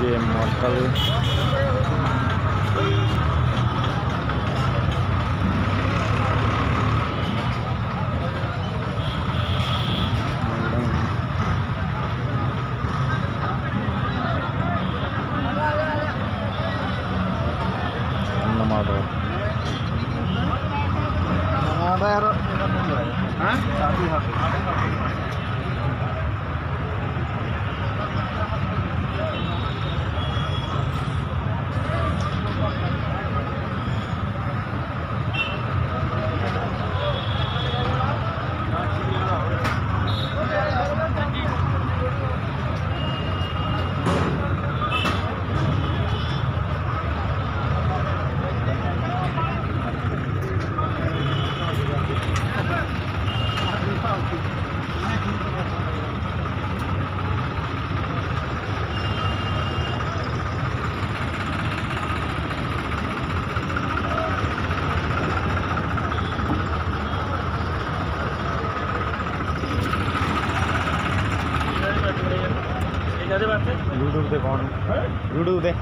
Game mortal Hah? Satu HP. YouTube से कौन? यूट्यूब से